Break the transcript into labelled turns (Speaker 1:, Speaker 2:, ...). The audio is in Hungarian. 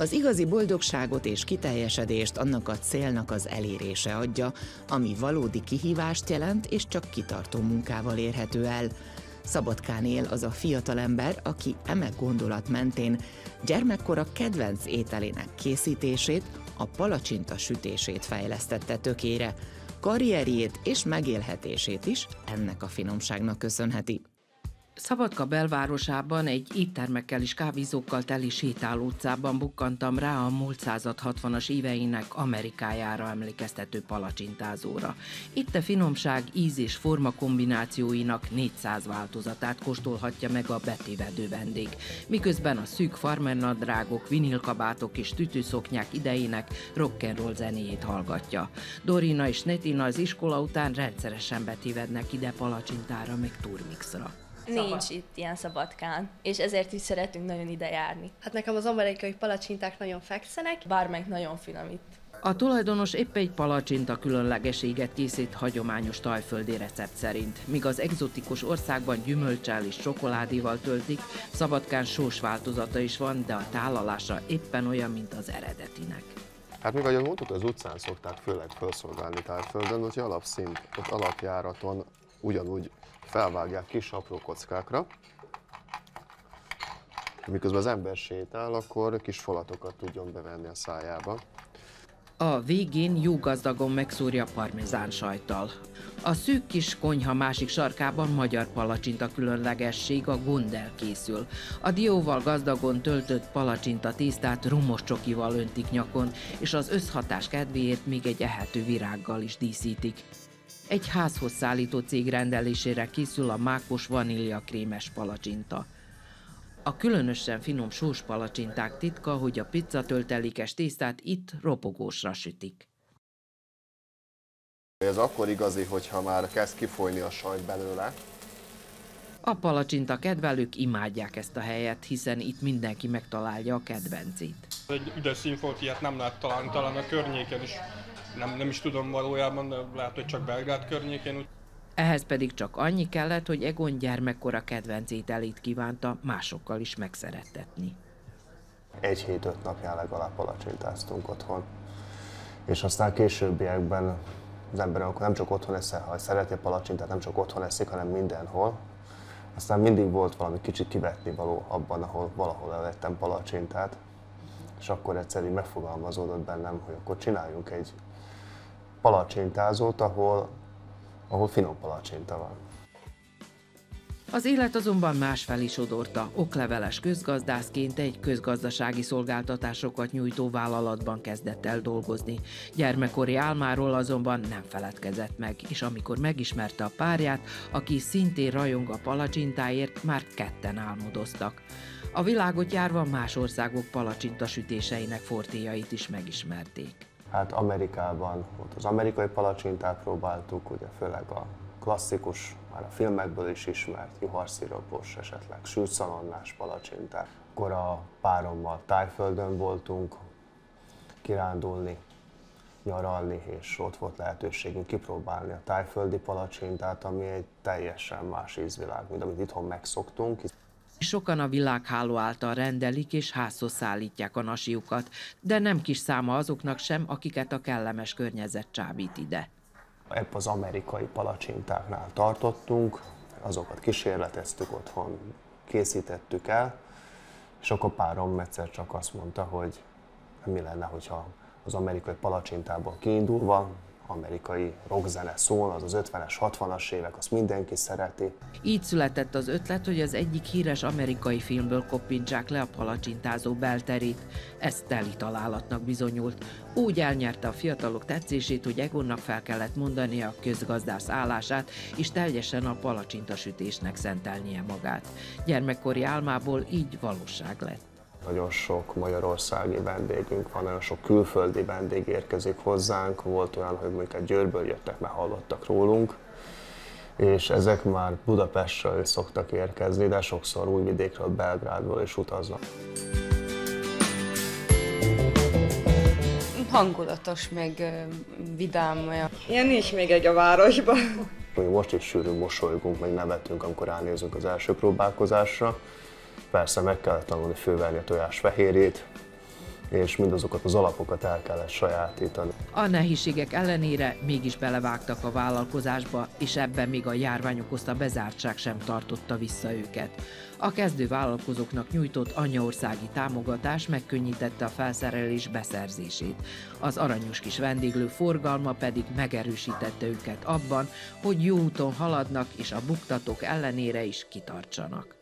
Speaker 1: Az igazi boldogságot és kiteljesedést annak a célnak az elérése adja, ami valódi kihívást jelent és csak kitartó munkával érhető el. Szabadkán él az a fiatalember, aki eme gondolat mentén gyermekkora kedvenc ételének készítését, a palacsinta sütését fejlesztette tökére, karrierjét és megélhetését is ennek a finomságnak köszönheti.
Speaker 2: Szabadka belvárosában egy éttermekkel és kávézókkal teli sétáló utcában bukkantam rá a múlt század 60-as éveinek Amerikájára emlékeztető palacsintázóra. Itt a finomság íz és forma kombinációinak 400 változatát kóstolhatja meg a betévedő vendég, miközben a szűk farmernadrágok, vinilkabátok és tütőszoknyák idejének rock'n'roll zenéjét hallgatja. Dorina és Netina az iskola után rendszeresen betévednek ide palacsintára, meg turmixra.
Speaker 3: Nincs itt ilyen szabadkán, és ezért is szeretünk nagyon ide járni.
Speaker 4: Hát nekem az amerikai palacsinták nagyon fekszenek.
Speaker 3: Bármelyik nagyon finom itt.
Speaker 2: A tulajdonos épp egy palacsinta különlegeséget készít hagyományos tajföldi recept szerint. Míg az egzotikus országban gyümölcsel és csokoládéval töltik, szabadkán sós változata is van, de a tálalása éppen olyan, mint az eredetinek.
Speaker 5: Hát még ahogy mondtuk, az utcán szokták főleg felszolgálni tájföldön, hogy alapszint, ott alapjáraton ugyanúgy felvágják kis apró kockákra, miközben az ember sétál, akkor kis falatokat tudjon bevenni a szájába.
Speaker 2: A végén jó gazdagon megszúrja parmezán sajttal. A szűk kis konyha másik sarkában magyar palacsinta különlegesség a gondel készül. A dióval gazdagon töltött palacsinta tésztát rumos csokival öntik nyakon, és az összhatás kedvéért még egy ehető virággal is díszítik. Egy házhoz szállító cég rendelésére készül a mákos vanília krémes palacsinta. A különösen finom sós palacsinták titka, hogy a pizza töltelékes tésztát itt ropogósra sütik.
Speaker 5: Ez akkor igazi, hogyha már kezd kifolyni a sajt belőle.
Speaker 2: A palacsinta kedvelők imádják ezt a helyet, hiszen itt mindenki megtalálja a kedvencét.
Speaker 6: Egy üdes színfolt ilyet nem lehet találni, talán a környéken is. Nem, nem is tudom valójában, de lehet, hogy csak Belgrád környékén.
Speaker 2: Ehhez pedig csak annyi kellett, hogy Egon gyermekkora kedvenc ételét kívánta másokkal is megszerettetni.
Speaker 5: Egy hét, öt napján legalább palacsintáztunk otthon. És aztán későbbiekben az ember akkor nem csak otthon eszik, ha szereti a palacsintát, nem csak otthon eszik, hanem mindenhol. Aztán mindig volt valami kicsit kivetni való abban, ahol valahol elettem palacsintát. És akkor egyszerűen megfogalmazódott bennem, hogy akkor csináljunk egy palacsintázót, ahol, ahol finom palacsinta van.
Speaker 2: Az élet azonban másfelé sodorta. Okleveles közgazdászként egy közgazdasági szolgáltatásokat nyújtó vállalatban kezdett el dolgozni. Gyermekkori álmáról azonban nem feledkezett meg, és amikor megismerte a párját, aki szintén rajong a palacsintáért, már ketten álmodoztak. A világot járva más országok palacsinta sütéseinek fortéjait is megismerték.
Speaker 5: Hát Amerikában volt az amerikai palacsintát próbáltuk, ugye főleg a klasszikus, már a filmekből is ismert, juharszirapos, esetleg sült palacsintát. Akkor a párommal tájföldön voltunk kirándulni, nyaralni, és ott volt lehetőségünk kipróbálni a tájföldi palacsintát, ami egy teljesen más ízvilág, mint amit itthon megszoktunk.
Speaker 2: Sokan a világháló által rendelik és házhoz szállítják a nasiukat, de nem kis száma azoknak sem, akiket a kellemes környezet csábít ide.
Speaker 5: Ebb az amerikai palacsintáknál tartottunk, azokat kísérleteztük otthon, készítettük el, és akkor párom egyszer csak azt mondta, hogy mi lenne, hogyha az amerikai palacsintából kiindulva amerikai rockzene szól, az az 50-es, 60-as évek, azt mindenki szereti.
Speaker 2: Így született az ötlet, hogy az egyik híres amerikai filmből koppintsák le a palacsintázó belterét. Ez teli találatnak bizonyult. Úgy elnyerte a fiatalok tetszését, hogy Egonnak fel kellett mondani a közgazdász állását, és teljesen a palacsintasütésnek szentelnie magát. Gyermekkori álmából így valóság lett.
Speaker 5: Nagyon sok magyarországi vendégünk van, nagyon sok külföldi vendég érkezik hozzánk. Volt olyan, hogy mondjuk egy Győrből jöttek, mert hallottak rólunk, és ezek már Budapestről is szoktak érkezni, de sokszor Újvidékről, Belgrádból is utaznak.
Speaker 7: Hangulatos, meg vidám olyan.
Speaker 4: Ilyen nincs még egy a városban.
Speaker 5: Most is sűrűn mosolygunk, meg nevetünk, amikor ránézünk az első próbálkozásra. Persze meg kellett tanulni fővelni a tojás fehérjét, és mindazokat az alapokat el kellett sajátítani.
Speaker 2: A nehézségek ellenére mégis belevágtak a vállalkozásba, és ebben még a járvány okozta bezártság sem tartotta vissza őket. A kezdő vállalkozóknak nyújtott anyaországi támogatás megkönnyítette a felszerelés beszerzését. Az aranyos kis vendéglő forgalma pedig megerősítette őket abban, hogy jó úton haladnak és a buktatók ellenére is kitartsanak.